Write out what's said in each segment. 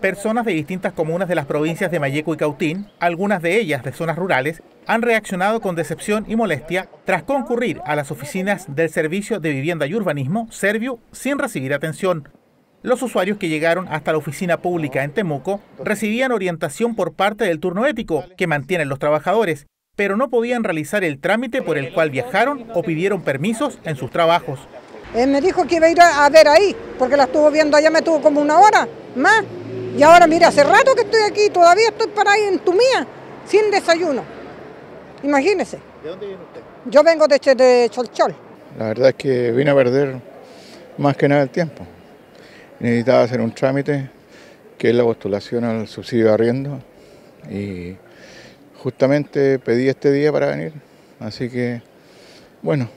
Personas de distintas comunas de las provincias de Mayeco y Cautín, algunas de ellas de zonas rurales, han reaccionado con decepción y molestia tras concurrir a las oficinas del Servicio de Vivienda y Urbanismo, Servio, sin recibir atención. Los usuarios que llegaron hasta la oficina pública en Temuco recibían orientación por parte del turno ético que mantienen los trabajadores, pero no podían realizar el trámite por el cual viajaron o pidieron permisos en sus trabajos. Él me dijo que iba a ir a ver ahí, porque la estuvo viendo allá, me tuvo como una hora más. Y ahora, mira, hace rato que estoy aquí, todavía estoy para ahí en Tumía, sin desayuno. Imagínese. ¿De dónde viene usted? Yo vengo de, de Cholchol. La verdad es que vine a perder más que nada el tiempo. Necesitaba hacer un trámite, que es la postulación al subsidio de arriendo, y justamente pedí este día para venir. Así que, bueno,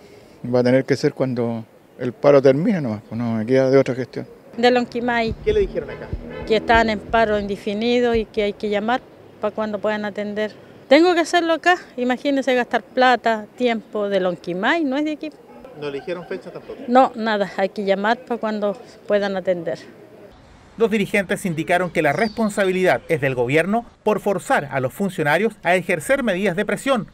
va a tener que ser cuando el paro termine nomás, pues no me queda de otra gestión. De Lonquimay. ¿Qué le dijeron acá? Que están en paro indefinido y que hay que llamar para cuando puedan atender. Tengo que hacerlo acá, imagínense gastar plata, tiempo de Lonquimay, no es de aquí. ¿No le dijeron fecha tampoco? No, nada, hay que llamar para cuando puedan atender. Los dirigentes indicaron que la responsabilidad es del gobierno por forzar a los funcionarios a ejercer medidas de presión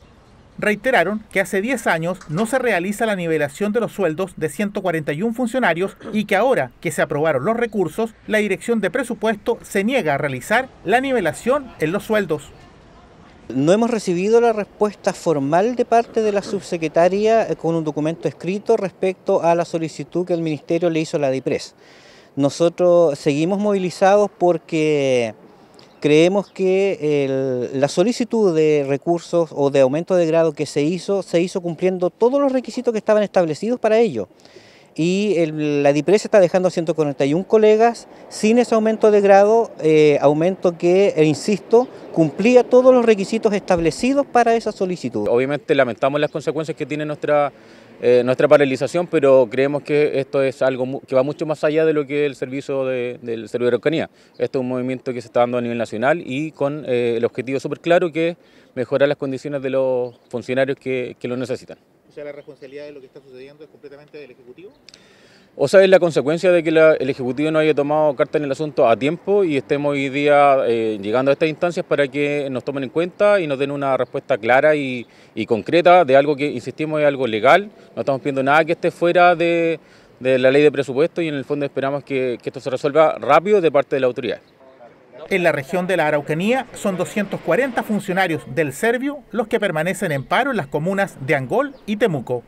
reiteraron que hace 10 años no se realiza la nivelación de los sueldos de 141 funcionarios y que ahora que se aprobaron los recursos, la Dirección de Presupuesto se niega a realizar la nivelación en los sueldos. No hemos recibido la respuesta formal de parte de la subsecretaria eh, con un documento escrito respecto a la solicitud que el Ministerio le hizo a la DIPRES. Nosotros seguimos movilizados porque creemos que la solicitud de recursos o de aumento de grado que se hizo, se hizo cumpliendo todos los requisitos que estaban establecidos para ello. Y la DIPRES está dejando a 141 colegas sin ese aumento de grado, eh, aumento que, eh, insisto, cumplía todos los requisitos establecidos para esa solicitud. Obviamente lamentamos las consecuencias que tiene nuestra eh, nuestra paralización, pero creemos que esto es algo que va mucho más allá de lo que es el servicio de, del servicio de Araucanía. Esto es un movimiento que se está dando a nivel nacional y con el objetivo súper claro que es mejorar las condiciones de los funcionarios que lo necesitan. O sea, la responsabilidad de lo que está sucediendo es completamente del Ejecutivo. O sea, es la consecuencia de que el Ejecutivo no haya tomado carta en el asunto a tiempo y estemos hoy día eh, llegando a estas instancias para que nos tomen en cuenta y nos den una respuesta clara y, y concreta de algo que, insistimos, es algo legal. No estamos pidiendo nada que esté fuera de, de la ley de presupuesto y en el fondo esperamos que, que esto se resuelva rápido de parte de la autoridad. En la región de la Araucanía son 240 funcionarios del Servio los que permanecen en paro en las comunas de Angol y Temuco.